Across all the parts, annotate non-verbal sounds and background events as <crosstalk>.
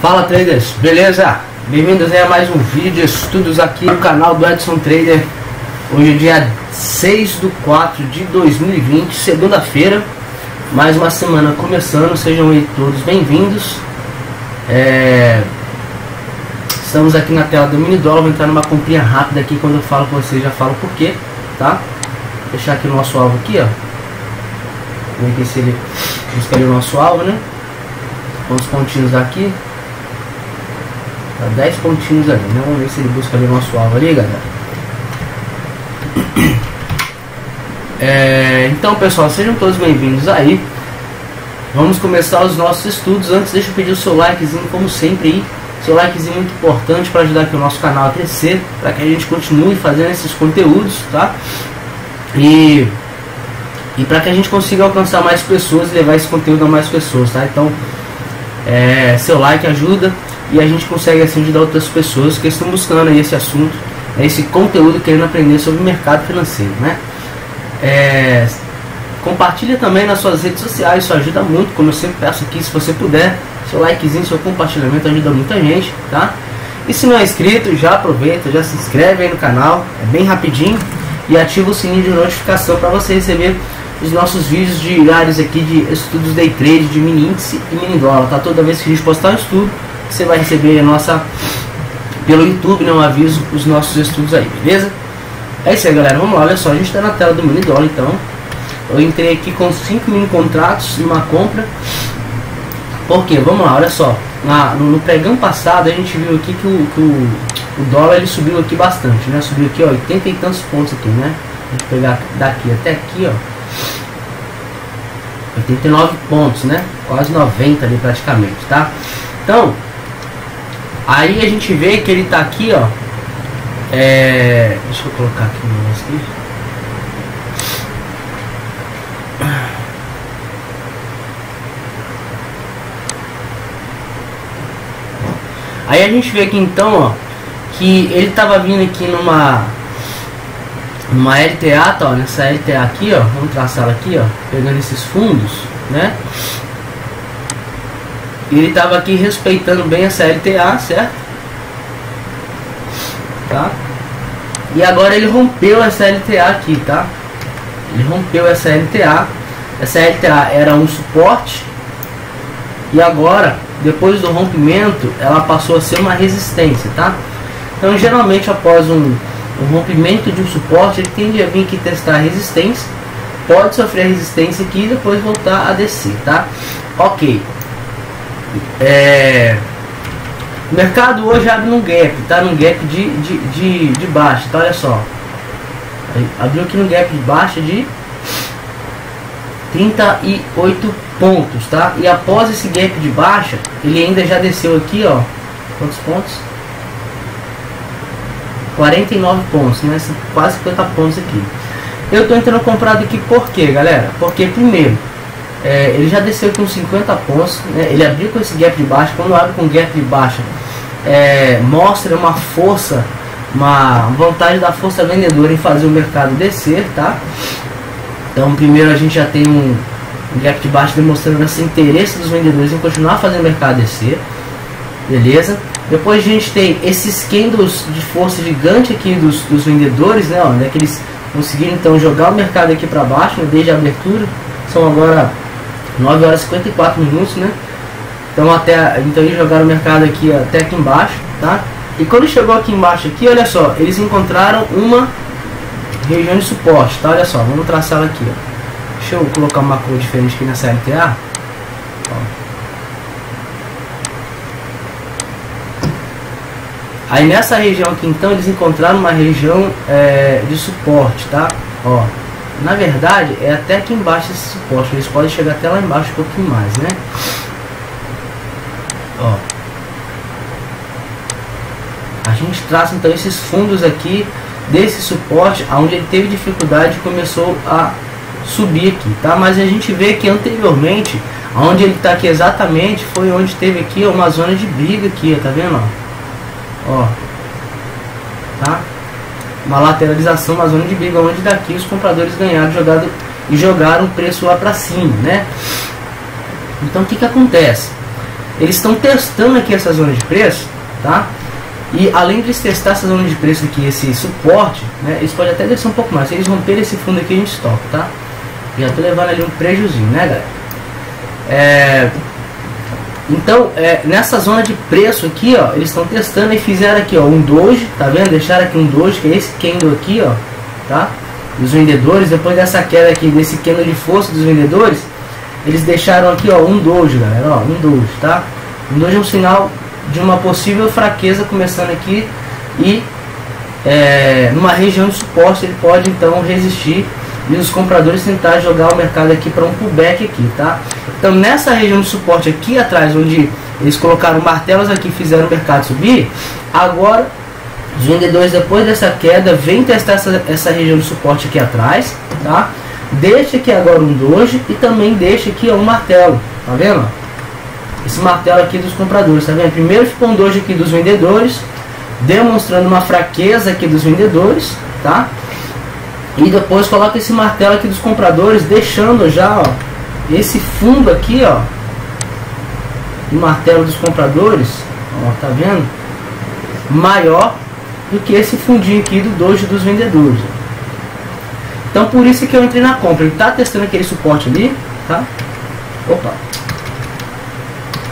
Fala traders, beleza? Bem-vindos a mais um vídeo. De estudos aqui no canal do Edson Trader. Hoje é dia 6 de 4 de 2020, segunda-feira. Mais uma semana começando, sejam aí todos bem-vindos. É... Estamos aqui na tela do mini dólar, vou entrar numa comprinha rápida aqui. Quando eu falo com vocês já falo por quê, tá? Vou deixar aqui o nosso alvo aqui, ó. Vamos ver se ele buscaria o nosso alvo, né? Quantos pontinhos aqui? Tá 10 pontinhos ali, né? Vamos ver se ele busca ali o nosso alvo ali, galera. <clears throat> É, então, pessoal, sejam todos bem-vindos aí. Vamos começar os nossos estudos. Antes, deixa eu pedir o seu likezinho, como sempre. Seu likezinho é muito importante para ajudar aqui o nosso canal a crescer, para que a gente continue fazendo esses conteúdos, tá? E, e para que a gente consiga alcançar mais pessoas e levar esse conteúdo a mais pessoas, tá? Então, é, seu like ajuda e a gente consegue assim ajudar outras pessoas que estão buscando esse assunto, esse conteúdo, querendo aprender sobre o mercado financeiro, né? É, compartilha também nas suas redes sociais, isso ajuda muito, como eu sempre peço aqui, se você puder, seu likezinho, seu compartilhamento ajuda muita gente, tá? E se não é inscrito, já aproveita, já se inscreve aí no canal, é bem rapidinho e ativa o sininho de notificação para você receber os nossos vídeos diários aqui de estudos day trade, de mini índice e mini dólar, tá? Toda vez que a gente postar um estudo, você vai receber a nossa pelo YouTube, né, aviso os nossos estudos aí, beleza? É isso aí, galera. Vamos lá, olha só, a gente está na tela do mini dólar, então. Eu entrei aqui com 5 mini contratos numa compra. Por quê? Vamos lá, olha só. Na, no, no pregão passado a gente viu aqui que o, que o, o dólar ele subiu aqui bastante, né? Subiu aqui, ó, 80 e tantos pontos aqui, né? Gente pegar daqui até aqui, ó. 89 pontos, né? Quase 90 ali praticamente, tá? Então, Aí a gente vê que ele tá aqui, ó. É, deixa eu colocar aqui o negócio aqui. Aí a gente vê aqui então, ó, que ele tava vindo aqui numa uma LTA, tá, ó, nessa LTA aqui, ó, vamos traçar ela aqui, ó, pegando esses fundos, né? E ele estava aqui respeitando bem essa LTA, certo? Tá? E agora ele rompeu essa LTA aqui, tá? Ele rompeu essa LTA. Essa LTA era um suporte. E agora, depois do rompimento, ela passou a ser uma resistência, tá? Então, geralmente, após um, um rompimento de um suporte, ele tende a vir aqui testar a resistência. Pode sofrer resistência aqui e depois voltar a descer, tá? Ok. É, o mercado hoje abre num gap, tá? Num gap de, de, de, de baixa, tá? Olha só. Abriu aqui no gap de baixa de 38 pontos, tá? E após esse gap de baixa, ele ainda já desceu aqui, ó. Quantos pontos? 49 pontos, né? Quase 50 pontos aqui. Eu tô entrando comprado aqui por quê, galera? Porque primeiro, é, ele já desceu com 50 pontos, né? ele abriu com esse gap de baixa, quando abre com gap de baixa, é, mostra uma força, uma vantagem da força vendedora em fazer o mercado descer, tá? Então primeiro a gente já tem um, gap de baixa demonstrando esse interesse dos vendedores em continuar fazendo o mercado descer, beleza? Depois a gente tem esses candles de força gigante aqui dos, dos vendedores, né? Ó, né que eles conseguiram então jogar o mercado aqui para baixo né, desde a abertura, são agora 9 horas e 54 minutos, né? Então até então eles jogaram o mercado aqui até aqui embaixo, tá? E quando chegou aqui embaixo aqui, olha só, eles encontraram uma região de suporte, tá? Olha só, vamos traçar ela aqui, ó. Deixa eu colocar uma cor diferente aqui nessa LTA. Ó. Aí nessa região aqui então eles encontraram uma região é, de suporte, tá? Ó, na verdade, é até aqui embaixo esse suporte. Eles podem chegar até lá embaixo um pouquinho mais, né? Ó. A gente traça então esses fundos aqui desse suporte, aonde ele teve dificuldade e começou a subir aqui, tá? Mas a gente vê que anteriormente, onde ele está aqui exatamente, foi onde teve aqui uma zona de briga aqui, tá vendo? Ó. ó. Tá? Uma lateralização, uma zona de briga, onde daqui os compradores ganharam jogado, e jogaram o preço lá para cima, né? Então o que, que acontece? eles estão testando aqui essa zona de preço, tá? E além de testar essa zona de preço aqui, esse suporte, né, eles podem até descer um pouco mais. Se eles romperem esse fundo aqui, a gente stop, tá? Já tô levando ali um prejuzinho, né, galera? É, então, é, nessa zona de preço aqui, ó, eles estão testando e fizeram aqui, ó, um doge, tá vendo? Deixaram aqui um doge, que é esse candle aqui, ó, tá? Dos vendedores, depois dessa queda aqui, desse candle de força dos vendedores, eles deixaram aqui, ó, um doge, galera, ó, um doge, tá? Um doge é um sinal de uma possível fraqueza começando aqui e é, numa região de suporte ele pode então resistir e os compradores tentar jogar o mercado aqui para um pullback aqui, tá? Então nessa região de suporte aqui atrás, onde eles colocaram martelos aqui fizeram o mercado subir, agora os vendedores depois dessa queda vêm testar essa, essa região de suporte aqui atrás, tá? Deixa aqui agora um doge e também deixa aqui um martelo, tá vendo? esse martelo aqui dos compradores, tá vendo? Primeiro ficou um dojo aqui dos vendedores, demonstrando uma fraqueza aqui dos vendedores, tá? E depois coloca esse martelo aqui dos compradores, deixando já, ó, esse fundo aqui, ó, o martelo dos compradores, ó, tá vendo? Maior do que esse fundinho aqui do dojo dos vendedores. Então por isso que eu entrei na compra. Ele tá testando aquele suporte ali, tá? Opa,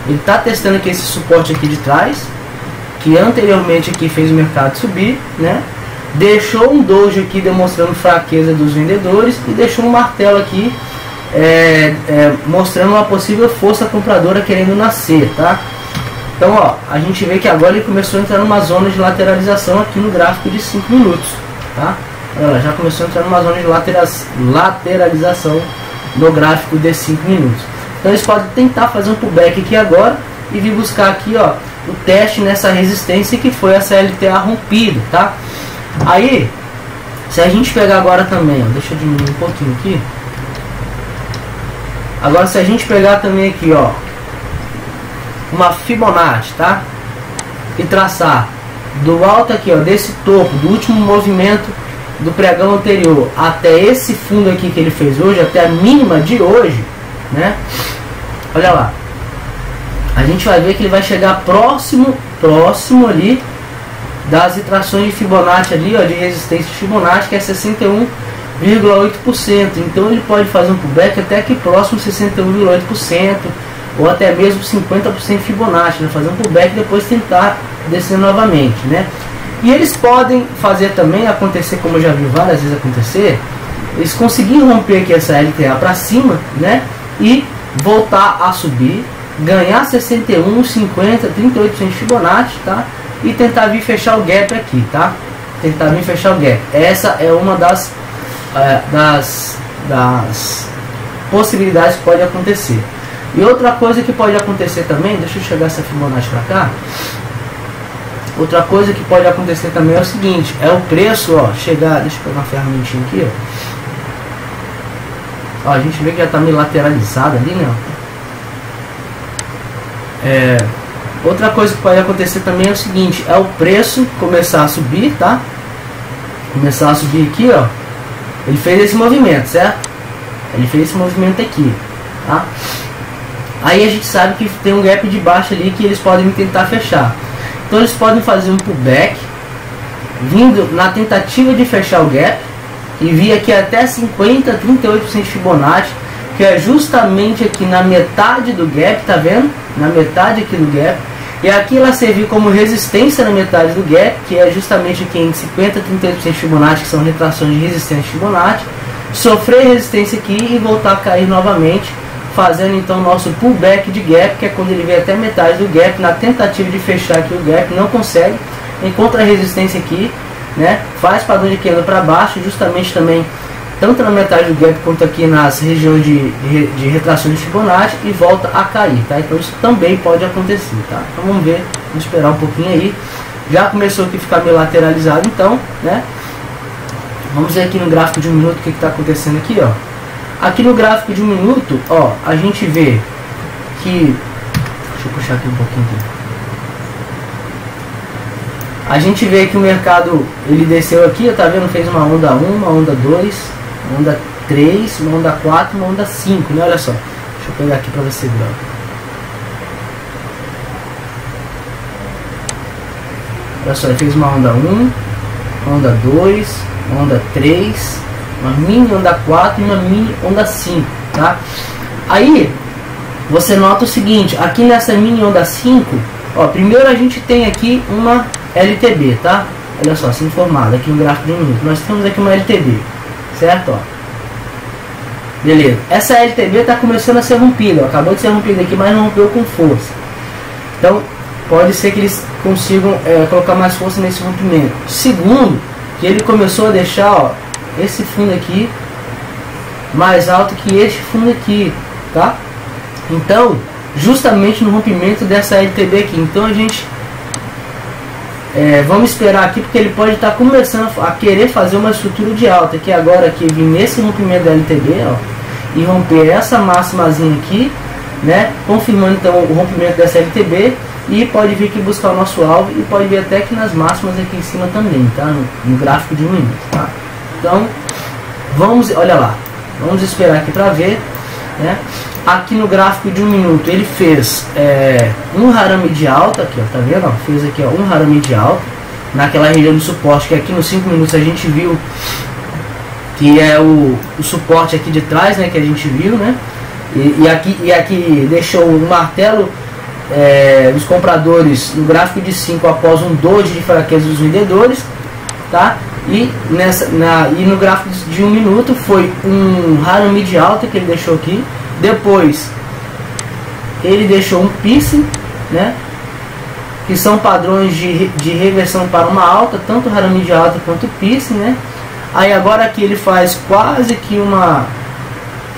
ele está testando aqui esse suporte aqui de trás, que anteriormente aqui fez o mercado subir, né? Deixou um dojo aqui demonstrando fraqueza dos vendedores e deixou um martelo aqui é, é, mostrando uma possível força compradora querendo nascer, tá? Então, ó, a gente vê que agora ele começou a entrar numa zona de lateralização aqui no gráfico de 5 minutos, tá? Olha, já começou a entrar numa zona de lateralização no gráfico de 5 minutos. Então eles podem tentar fazer um pullback aqui agora e vir buscar aqui ó, o teste nessa resistência que foi essa LTA rompido, tá? Aí, se a gente pegar agora também, ó, deixa eu diminuir um pouquinho aqui. Agora se a gente pegar também aqui, ó, uma Fibonacci, tá? E traçar do alto aqui, ó, desse topo, do último movimento do pregão anterior até esse fundo aqui que ele fez hoje, até a mínima de hoje, né? Olha lá. A gente vai ver que ele vai chegar próximo, próximo ali das retrações de Fibonacci ali, ó, de resistência de Fibonacci, que é 61,8%. Então ele pode fazer um pullback até aqui próximo 61,8% ou até mesmo 50% Fibonacci, né? fazer um pullback e depois tentar descer novamente, né? E eles podem fazer também acontecer, como eu já vi várias vezes acontecer, eles conseguirem romper aqui essa LTA para cima, né? E voltar a subir, ganhar 61, 50, 38% de Fibonacci, tá? E tentar vir fechar o gap aqui, tá? Tentar vir fechar o gap. Essa é uma das, é, das, das possibilidades que pode acontecer. E outra coisa que pode acontecer também, deixa eu chegar essa Fibonacci para cá. Outra coisa que pode acontecer também é o seguinte, é o preço, ó, chegar, deixa eu pegar uma ferramentinha aqui, ó Ó, a gente vê que já está meio lateralizado ali, né? É, outra coisa que pode acontecer também é o seguinte, é o preço começar a subir, tá? Começar a subir aqui, ó. Ele fez esse movimento, certo? Ele fez esse movimento aqui, tá? Aí a gente sabe que tem um gap de baixo ali que eles podem tentar fechar. Então eles podem fazer um pullback, vindo na tentativa de fechar o gap, e vi aqui até 50, 38% de Fibonacci, que é justamente aqui na metade do gap, tá vendo? Na metade aqui do gap. E aqui ela serviu como resistência na metade do gap, que é justamente aqui em 50, 38% de Fibonacci, que são retrações de resistência de Fibonacci. Sofrer resistência aqui e voltar a cair novamente, fazendo então nosso pullback de gap, que é quando ele vem até metade do gap, na tentativa de fechar aqui o gap, não consegue, encontra a resistência aqui, né? Faz padrão de queda para baixo, justamente também tanto na metade do gap quanto aqui nas regiões de, de, de retração de Fibonacci e volta a cair, tá? Então isso também pode acontecer, tá? Então vamos ver, vamos esperar um pouquinho aí. Já começou aqui a ficar meio lateralizado, então, né? Vamos ver aqui no gráfico de um minuto o que está acontecendo aqui, ó. Aqui no gráfico de um minuto, ó, a gente vê que... Deixa eu puxar aqui um pouquinho aqui. A gente vê que o mercado ele desceu aqui, tá vendo? Fez uma onda 1, uma onda 2, uma onda 3, uma onda 4, e uma onda 5, né? Olha só. Deixa eu pegar aqui para você ver. Olha só, ele fez uma onda 1, uma onda 2, uma onda 3, uma mini onda 4 e uma mini onda 5, tá? Aí, você nota o seguinte, aqui nessa mini onda 5, ó, primeiro a gente tem aqui uma LTB, tá? Olha só, assim formada aqui um gráfico de um minuto. Nós temos aqui uma LTB certo? Ó. Beleza. Essa LTB está começando a ser rompida, acabou de ser rompida aqui, mas não rompeu com força. Então, pode ser que eles consigam é, colocar mais força nesse rompimento. Segundo, que ele começou a deixar ó, esse fundo aqui mais alto que este fundo aqui, tá? Então, justamente no rompimento dessa LTB aqui. Então a gente é, vamos esperar aqui porque ele pode estar tá começando a querer fazer uma estrutura de alta que agora aqui vir nesse rompimento da LTB ó, e romper essa máximazinha aqui, né? Confirmando então o rompimento dessa LTB e pode vir aqui buscar o nosso alvo e pode vir até aqui nas máximas aqui em cima também, tá? No, no gráfico de um minuto, tá? Então, vamos, olha lá, vamos esperar aqui para ver, né? Aqui no gráfico de um minuto ele fez é, um harame de alta, aqui ó, tá vendo? Ó, fez aqui ó, um harame de alta naquela região do suporte que aqui nos 5 minutos a gente viu que é o, o suporte aqui de trás, né? Que a gente viu, né? E, e aqui, e aqui deixou um martelo é, dos compradores no gráfico de 5 após um doge de fraqueza dos vendedores, tá? E, nessa, na, e no gráfico de um minuto foi um harame de alta que ele deixou aqui, depois ele deixou um piercing, né? Que são padrões de, de reversão para uma alta, tanto harame de alta quanto piercing, né? Aí agora aqui ele faz quase que uma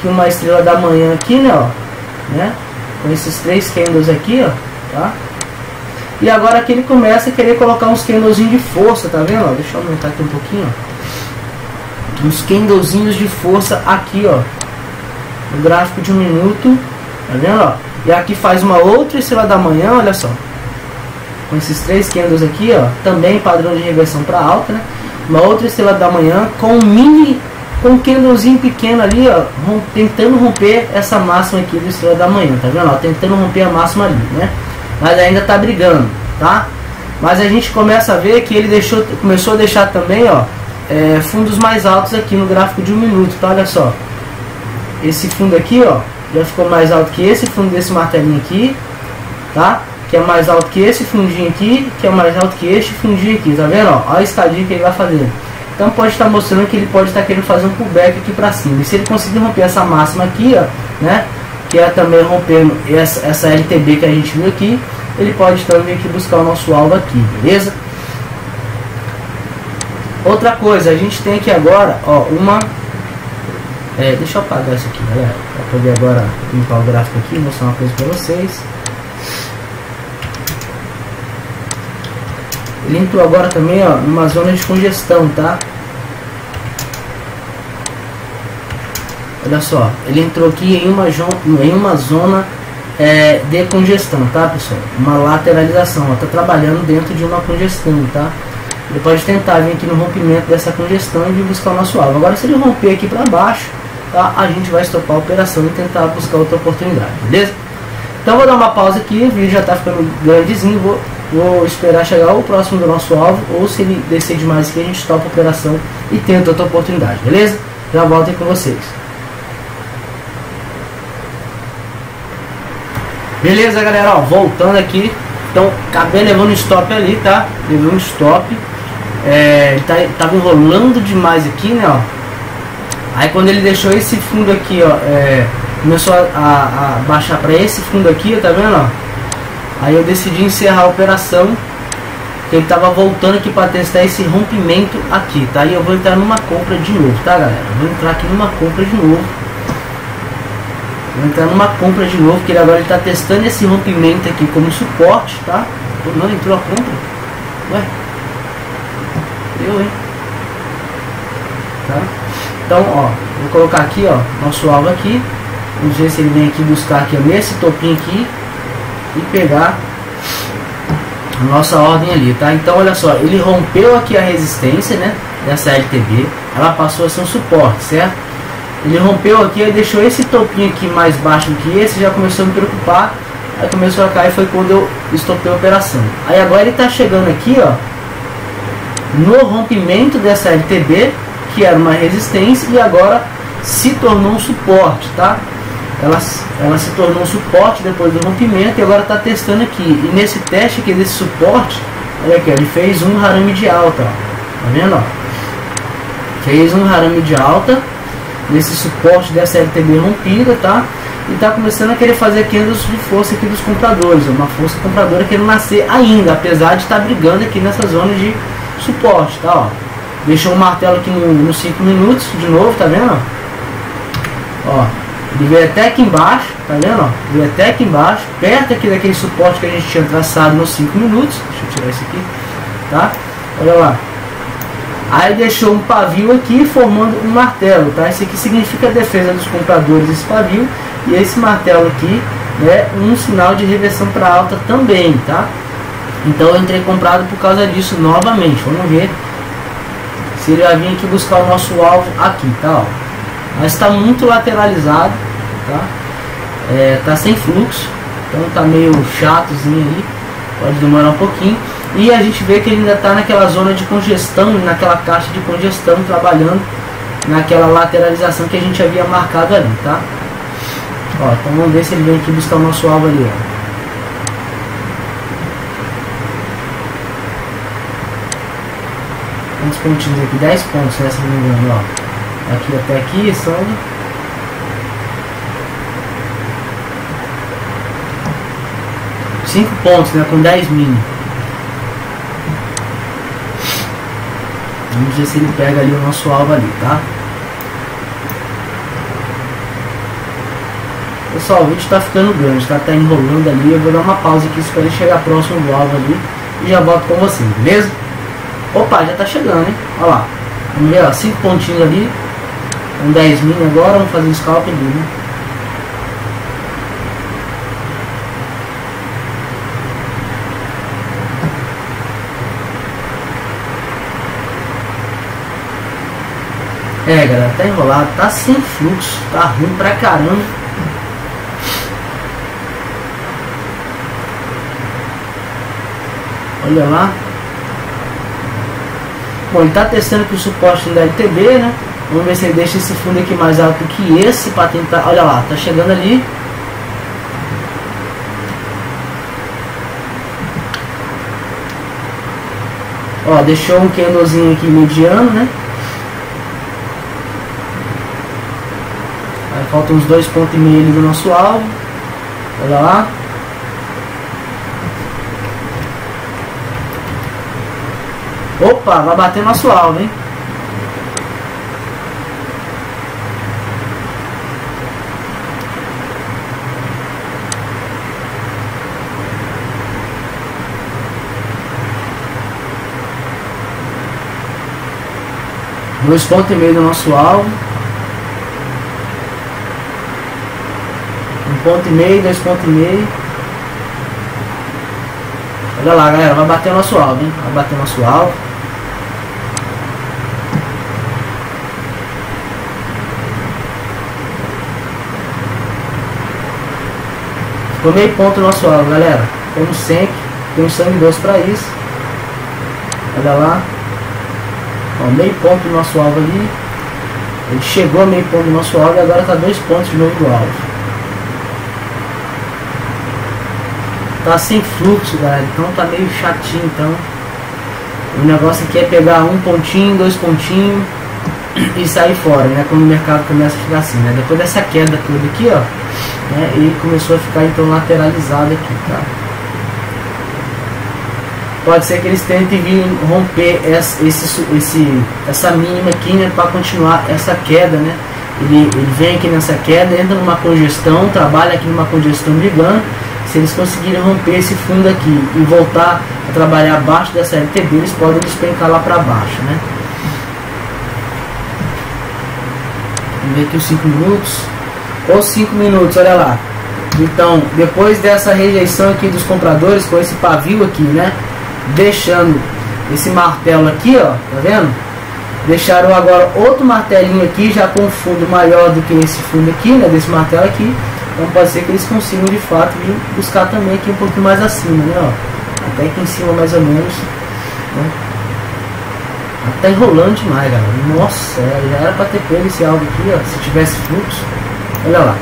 que uma estrela da manhã aqui, né, ó, né? Com esses três candles aqui, ó, tá? E agora que ele começa a querer colocar uns candlezinhos de força, tá vendo? Ó? Deixa eu aumentar aqui um pouquinho, ó. Uns candlezinhos de força aqui, ó no gráfico de um minuto, tá vendo? Ó? E aqui faz uma outra estrela da manhã, olha só. Com esses três candles aqui, ó, também padrão de reversão para alta, né? Uma outra estrela da manhã com um mini, com um candlezinho pequeno ali, ó, rom, tentando romper essa máxima aqui do estrela da manhã, tá vendo? Ó, tentando romper a máxima ali, né? Mas ainda tá brigando, tá? Mas a gente começa a ver que ele deixou, começou a deixar também, ó, é, fundos mais altos aqui no gráfico de um minuto, tá? Olha só esse fundo aqui, ó, já ficou mais alto que esse fundo desse martelinho aqui, tá? Que é mais alto que esse fundinho aqui, que é mais alto que este fundinho aqui, tá vendo? Ó, olha a escadinha que ele vai fazendo. Então pode estar mostrando que ele pode estar querendo fazer um pullback aqui para cima. E se ele conseguir romper essa máxima aqui, ó, né? Que é também rompendo essa, essa LTB que a gente viu aqui, ele pode também aqui buscar o nosso alvo aqui, beleza? Outra coisa, a gente tem aqui agora, ó, uma é, deixa eu apagar isso aqui, galera, para poder agora limpar o gráfico aqui mostrar uma coisa para vocês. Ele entrou agora também, ó, numa zona de congestão, tá? Olha só, ele entrou aqui em uma, em uma zona é, de congestão, tá, pessoal? Uma lateralização, ó, tá trabalhando dentro de uma congestão, tá? Ele pode tentar vir aqui no rompimento dessa congestão e vir buscar o nosso alvo. Agora, se ele romper aqui para baixo, tá? a gente vai estopar a operação e tentar buscar outra oportunidade, beleza? Então vou dar uma pausa aqui, o vídeo já está ficando grandezinho, vou, vou esperar chegar o próximo do nosso alvo, ou se ele descer demais aqui, a gente topa a operação e tenta outra oportunidade, beleza? Já volto aí com vocês. Beleza, galera, ó, voltando aqui, então acabei levando stop ali, tá? Um stop, é, tá, tava enrolando demais aqui, né, ó Aí quando ele deixou esse fundo aqui, ó, é, começou a, a, a baixar para esse fundo aqui, tá vendo? Ó? Aí eu decidi encerrar a operação. Ele tava voltando aqui para testar esse rompimento aqui, tá? E eu vou entrar numa compra de novo, tá, galera? Vou entrar aqui numa compra de novo. Vou entrar numa compra de novo, que ele agora está testando esse rompimento aqui como suporte, tá? Não entrou a compra? Ué? Eu, hein? Tá? Então, ó, vou colocar aqui, ó, nosso alvo aqui. Vamos ver se ele vem aqui buscar aqui nesse topinho aqui e pegar a nossa ordem ali, tá? Então, olha só, ele rompeu aqui a resistência, né, dessa LTB. Ela passou a ser um suporte, certo? Ele rompeu aqui e deixou esse topinho aqui mais baixo do que esse, já começou a me preocupar. Aí começou a cair, foi quando eu estopei a operação. Aí agora ele tá chegando aqui, ó, no rompimento dessa LTB, que era uma resistência, e agora se tornou um suporte, tá? Ela, ela se tornou um suporte depois do rompimento e agora está testando aqui. E nesse teste aqui desse suporte, olha aqui, ele fez um harame de alta, ó. tá vendo? Ó? Fez um harame de alta nesse suporte dessa LTB rompida, tá? E está começando a querer fazer candles de força aqui dos compradores, uma força compradora querendo nascer ainda, apesar de estar tá brigando aqui nessa zona de suporte, tá? Ó. Deixou um martelo aqui nos 5 minutos, de novo, tá vendo? Ó, ele veio até aqui embaixo, tá vendo? Ó? Veio até aqui embaixo, perto aqui daquele suporte que a gente tinha traçado nos 5 minutos. Deixa eu tirar isso aqui, tá? Olha lá. Aí deixou um pavio aqui formando um martelo, tá? Isso aqui significa a defesa dos compradores desse pavio. E esse martelo aqui é um sinal de reversão para alta também, tá? Então eu entrei comprado por causa disso novamente. Vamos ver se ele vai vir aqui buscar o nosso alvo aqui, tá? Ó. Mas está muito lateralizado, tá? É, tá sem fluxo, então tá meio chatozinho ali, pode demorar um pouquinho. E a gente vê que ele ainda está naquela zona de congestão, naquela caixa de congestão, trabalhando naquela lateralização que a gente havia marcado ali, tá? Ó, então vamos ver se ele vem aqui buscar o nosso alvo ali, ó. Quantos pontinhos aqui? 10 pontos, né, se não me engano, ó. Aqui até aqui são... Cinco pontos, né, com 10 mini. Vamos ver se ele pega ali o nosso alvo ali, tá? Pessoal, o vídeo está ficando grande, tá? Tá enrolando ali. Eu vou dar uma pausa aqui para ele chegar próximo do alvo ali e já volto com você, beleza? Opa, já tá chegando, hein? Olha lá. Vamos ver, ó, 5 pontinhos ali. Um 10 mini agora, vamos fazer um scalp ali, né? É, galera, tá enrolado, tá sem fluxo, tá ruim pra caramba. Olha lá. Bom, ele está testando com o suporte da LTB, né? Vamos ver se ele deixa esse fundo aqui mais alto que esse para tentar. Olha lá, tá chegando ali. Ó, deixou um candlezinho aqui mediano, né? Aí faltam uns dois pontos e meio do nosso alvo. Olha lá. Opa, vai bater nosso alvo, hein? Dois pontos e meio do nosso alvo. Um ponto e meio, dois pontos e meio. Olha lá, galera, vai bater nosso alvo, hein? Vai bater nosso alvo. Tomei ponto no nosso alvo, galera. Como sempre, tem um sangue doce para isso. Olha lá. Ó, meio ponto nosso alvo ali. Ele chegou a meio ponto nosso alvo e agora está dois pontos de novo do alvo. Tá sem fluxo, galera. Então tá meio chatinho, então. O negócio aqui é pegar um pontinho, dois pontinhos e sair fora, né? Quando o mercado começa a ficar assim, né? Depois dessa queda toda aqui, ó né, e começou a ficar então lateralizado aqui, tá? Pode ser que eles tentem vir romper essa, esse, esse, essa mínima aqui, né, para continuar essa queda, né? Ele, ele vem aqui nessa queda, entra numa congestão, trabalha aqui numa congestão brigando. Se eles conseguirem romper esse fundo aqui e voltar a trabalhar abaixo dessa LTB, eles podem despencar lá para baixo, né? Vamos ver aqui os 5 minutos ou 5 minutos, olha lá. Então, depois dessa rejeição aqui dos compradores com esse pavio aqui, né? Deixando esse martelo aqui, ó, tá vendo? Deixaram agora outro martelinho aqui, já com fundo maior do que esse fundo aqui, né? Desse martelo aqui. Então pode ser que eles consigam de fato vir buscar também aqui um pouquinho mais acima, né? Ó. Até aqui em cima mais ou menos. Né? Tá enrolando demais, galera. Nossa, já era pra ter pego esse alvo aqui, ó. Se tivesse fluxo. Olha lá.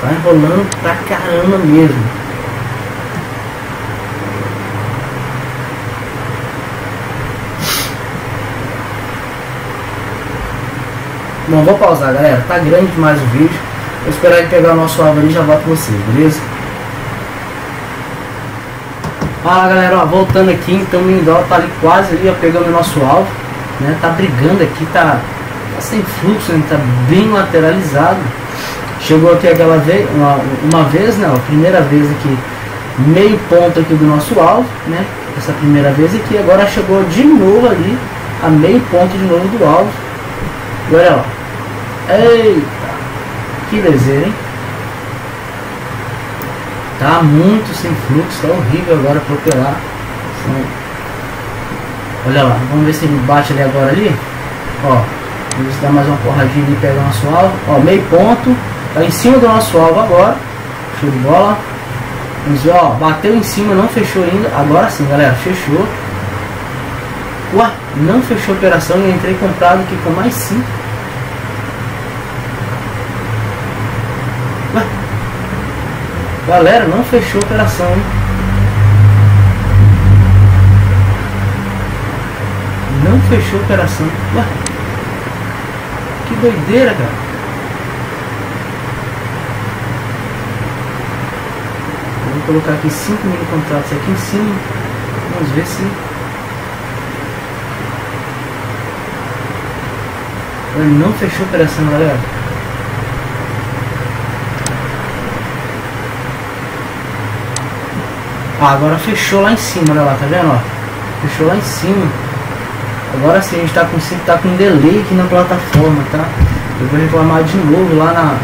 Tá enrolando pra caramba mesmo. Bom, vou pausar, galera. Tá grande demais o vídeo. Vou esperar ele pegar o nosso alvo e já volto com vocês, beleza? Fala, galera. Ó, voltando aqui, então o Mindó tá ali quase ali, ó, pegando o nosso alvo. Né? Tá brigando aqui, tá, tá sem fluxo, né? tá bem lateralizado. Chegou aqui aquela vez, uma, uma vez, né? A primeira vez aqui, meio ponto aqui do nosso alvo, né? Essa primeira vez aqui, agora chegou de novo ali, a meio ponto de novo do alvo. Olha lá. Eita! Que desejo, hein? Tá muito sem fluxo, tá horrível agora para operar. Olha lá, vamos ver se ele bate ali agora ali. Ó, vamos dar mais uma porradinha e pegar o nosso alvo. Ó, meio ponto. Tá em cima do nosso alvo agora. Show de bola. Vamos ver, ó, bateu em cima, não fechou ainda. Agora sim, galera, fechou. Ué, não fechou a operação e entrei comprado aqui com mais 5. Galera, não fechou a operação, hein? Não fechou a operação. Ué, que doideira, cara. Vou colocar aqui 5 mil contratos aqui em cima. Vamos ver se não fechou a operação, galera. Agora fechou lá em cima, olha lá, tá vendo? Ó? Fechou lá em cima. Agora sim, a gente tá com, tá com delay aqui na plataforma, tá? Eu vou reclamar de novo lá na,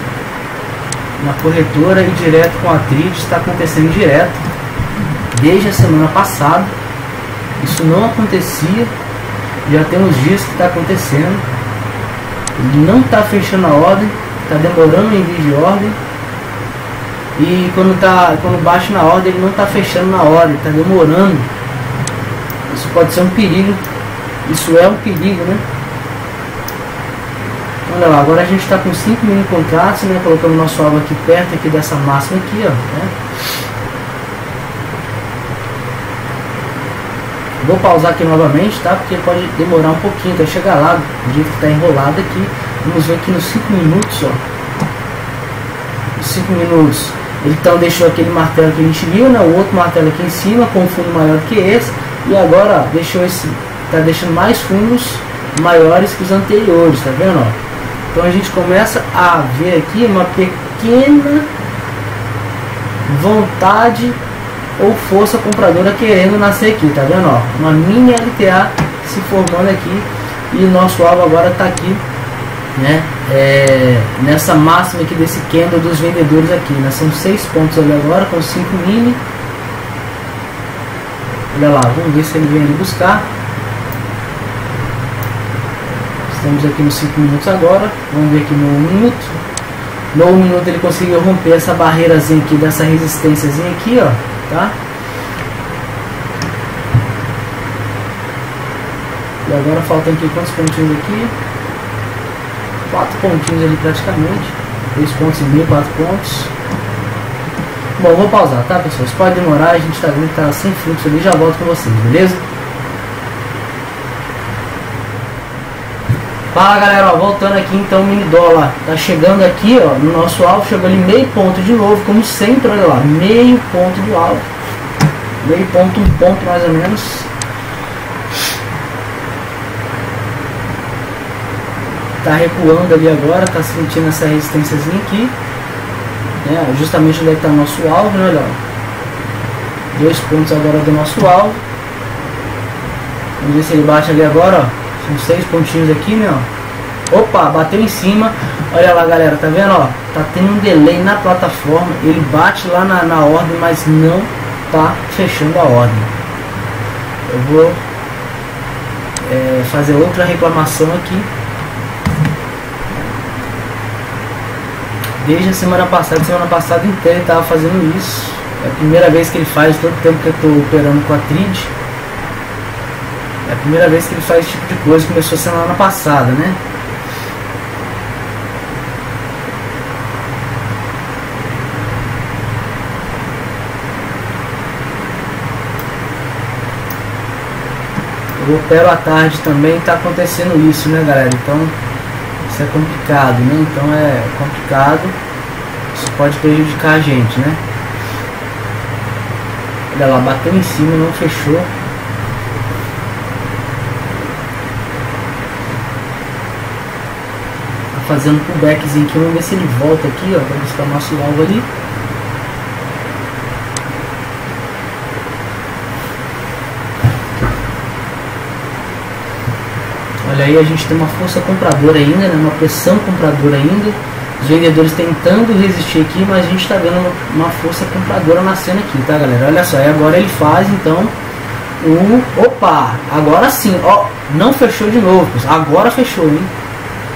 na corretora e direto com a Trid, está acontecendo direto. Desde a semana passada. Isso não acontecia. Já tem uns dias que está acontecendo. Ele não está fechando a ordem, está demorando o envio de ordem. E quando, tá, quando baixa na ordem, ele não está fechando na ordem, está demorando. Isso pode ser um perigo. Isso é um perigo, né? Olha lá, agora a gente está com 5 mini contratos, né? Colocando nosso alvo aqui perto aqui dessa máxima aqui, ó. Né? Vou pausar aqui novamente, tá? Porque pode demorar um pouquinho até chegar lá, do jeito que está enrolado aqui. Vamos ver aqui nos 5 minutos, ó. 5 minutos. Então deixou aquele martelo que a gente viu, né? O outro martelo aqui em cima, com um fundo maior que esse. E agora, ó, deixou esse. Tá deixando mais fundos maiores que os anteriores, tá vendo? Ó? Então a gente começa a ver aqui uma pequena vontade ou força compradora querendo nascer aqui, tá vendo? Ó, uma mini LTA se formando aqui e o nosso alvo agora está aqui, né? É, nessa máxima aqui desse candle dos vendedores aqui, né? São seis pontos ali agora com 5 mini. Olha lá, vamos ver se ele vem ali buscar. Estamos aqui nos 5 minutos agora. Vamos ver aqui no 1 minuto. No 1 minuto ele conseguiu romper essa barreirazinha aqui, dessa resistênciazinha aqui, ó tá? E agora faltam aqui quantos pontinhos aqui? Pontinhos ali praticamente. Três pontos e meio, quatro pontos. Bom, vou pausar, tá pessoal? Isso pode demorar, a gente tá vendo que tá sem fluxo ali, já volto com vocês, beleza? Fala galera, ó, voltando aqui então mini dólar tá chegando aqui ó, no nosso alvo, chegou ali meio ponto de novo, como sempre, olha lá, meio ponto do alvo, meio ponto, um ponto mais ou menos. Tá recuando ali agora, tá sentindo essa resistênciazinha aqui, né, justamente onde é está o nosso alvo, né, olha dois pontos agora do nosso alvo, vamos ver se ele bate ali agora, ó. São seis pontinhos aqui, né? Ó. Opa, bateu em cima. Olha lá, galera, tá vendo? Ó, tá tendo um delay na plataforma. Ele bate lá na, na ordem, mas não tá fechando a ordem. Eu vou é, fazer outra reclamação aqui. Desde a semana passada, semana passada inteira ele tava fazendo isso. É a primeira vez que ele faz todo tempo que eu estou operando com a Trid. É a primeira vez que ele faz esse tipo de coisa, começou semana passada, né? Eu opero à tarde também, está acontecendo isso, né galera? Então isso é complicado, né? Então é complicado, isso pode prejudicar a gente, né? Olha lá, bateu em cima, não fechou. Tá fazendo pullbackzinho aqui, vamos ver se ele volta aqui, ó, para buscar nosso alvo ali. Olha aí, a gente tem uma força compradora ainda, né? uma pressão compradora ainda. Os vendedores tentando resistir aqui, mas a gente está vendo uma força compradora nascendo aqui, tá galera? Olha só, e agora ele faz então o. Opa! Agora sim, ó, não fechou de novo, agora fechou, hein?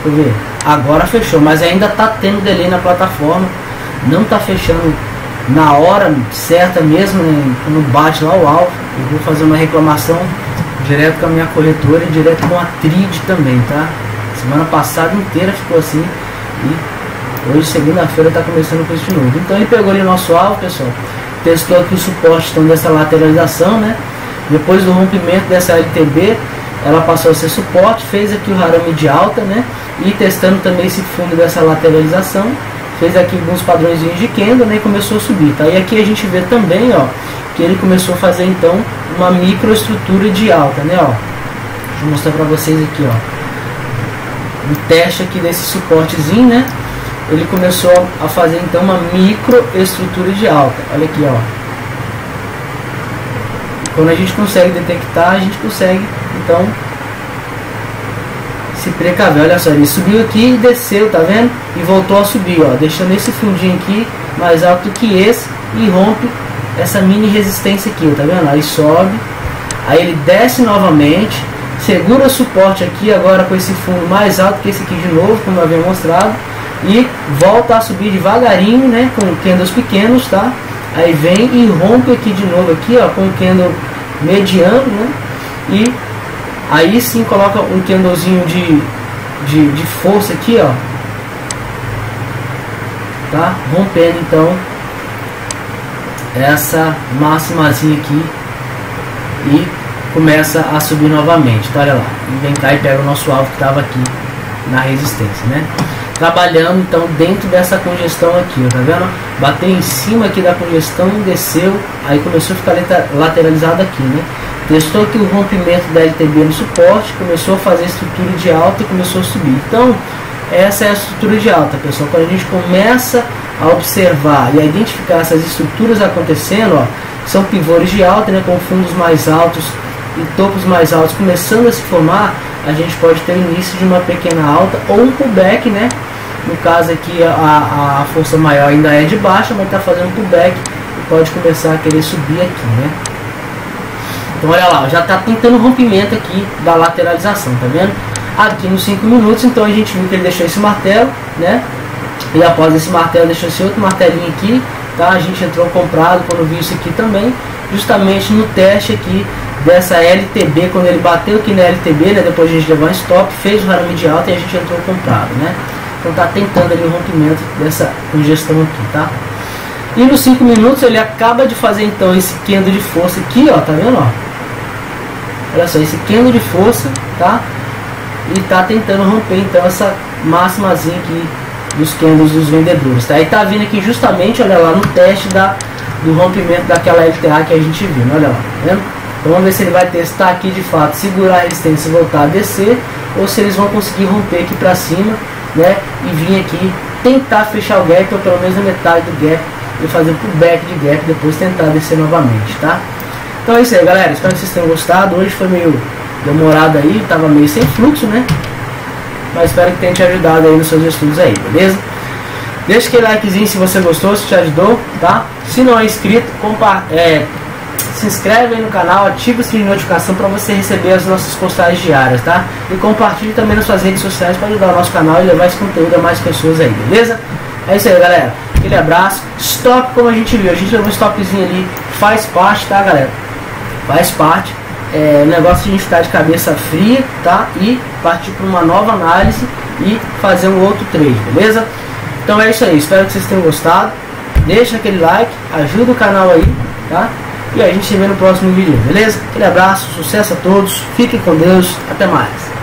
Deixa eu ver. Agora fechou, mas ainda tá tendo delay na plataforma, não tá fechando na hora certa mesmo, né? quando bate lá o alvo. Eu vou fazer uma reclamação direto com a minha corretora e direto com a Trid também, tá? Semana passada inteira ficou assim e hoje, segunda-feira, está começando com isso de novo. Então ele pegou ali o nosso alvo, pessoal, testou aqui o suporte então, dessa lateralização, né? Depois do rompimento dessa LTB, ela passou a ser suporte, fez aqui o harame de alta, né? E testando também esse fundo dessa lateralização, fez aqui alguns padrões de candle, né? E começou a subir, tá? E aqui a gente vê também, ó, que ele começou a fazer então uma microestrutura de alta, né? Ó, deixa eu mostrar para vocês aqui, ó, um teste aqui desse suportezinho, né? Ele começou a fazer então uma microestrutura de alta. Olha aqui, ó. Quando a gente consegue detectar, a gente consegue então se precaver. Olha só, ele subiu aqui e desceu, tá vendo? E voltou a subir, ó, deixando esse fundinho aqui mais alto que esse e rompe essa mini resistência aqui, tá vendo? Aí sobe, aí ele desce novamente, segura suporte aqui agora com esse fundo mais alto que esse aqui de novo, como eu havia mostrado, e volta a subir devagarinho, né, com candles pequenos, tá? Aí vem e rompe aqui de novo aqui, ó, com o candle mediano, né? E aí sim coloca um candlezinho de, de, de força aqui, ó, tá? Rompendo então essa máximazinha aqui e começa a subir novamente. Então, olha lá, vem cá e pega o nosso alvo que estava aqui na resistência, né? Trabalhando então dentro dessa congestão aqui, ó, tá vendo? Bateu em cima aqui da congestão, desceu, aí começou a ficar lateralizado aqui, né? Testou aqui o rompimento da LTB no suporte, começou a fazer estrutura de alta e começou a subir. Então, essa é a estrutura de alta, pessoal. Quando a gente começa a observar e a identificar essas estruturas acontecendo, ó, são pivôs de alta, né, com fundos mais altos e topos mais altos começando a se formar, a gente pode ter o início de uma pequena alta ou um pullback, né? No caso aqui a, a força maior ainda é de baixa, mas está fazendo pullback e pode começar a querer subir aqui, né? Então olha lá, já está tentando rompimento aqui da lateralização, tá vendo? Aqui nos 5 minutos, então a gente viu que ele deixou esse martelo, né? E após esse martelo, deixou esse outro martelinho aqui, tá? A gente entrou comprado quando viu isso aqui também, justamente no teste aqui dessa LTB, quando ele bateu aqui na LTB, né? Depois a gente levou um stop, fez o rally de alta e a gente entrou comprado, né? Então tá tentando ali o rompimento dessa congestão aqui, tá? E nos 5 minutos ele acaba de fazer então esse quendo de força aqui, ó, tá vendo, ó? Olha só, esse quendo de força, tá? E tá tentando romper então essa máximazinha aqui dos candles dos vendedores. Tá? E tá vindo aqui justamente, olha lá, no teste da, do rompimento daquela LTA que a gente viu, né? olha lá, tá vendo? Então vamos ver se ele vai testar aqui de fato, segurar a resistência e voltar a descer, ou se eles vão conseguir romper aqui para cima, né? E vir aqui tentar fechar o gap, ou pelo menos a metade do gap, e fazer pullback de gap, depois tentar descer novamente, tá? Então é isso aí, galera. Espero que vocês tenham gostado. Hoje foi meio demorado aí, tava meio sem fluxo, né? Mas espero que tenha te ajudado aí nos seus estudos aí, beleza? Deixa aquele likezinho se você gostou, se te ajudou, tá? Se não é inscrito, é, se inscreve aí no canal, ativa o sininho de notificação para você receber as nossas postagens diárias, tá? E compartilhe também nas suas redes sociais para ajudar o nosso canal e levar esse conteúdo a mais pessoas aí, beleza? É isso aí, galera. Aquele abraço. Stop, como a gente viu, a gente levou um stopzinho ali, faz parte, tá, galera? Faz parte. É, o negócio de a gente ficar de cabeça fria, tá? E partir para uma nova análise e fazer um outro trade, beleza? Então é isso aí, espero que vocês tenham gostado. Deixa aquele like, ajuda o canal aí, tá? E a gente se vê no próximo vídeo, beleza? Aquele abraço, sucesso a todos, fiquem com Deus, até mais.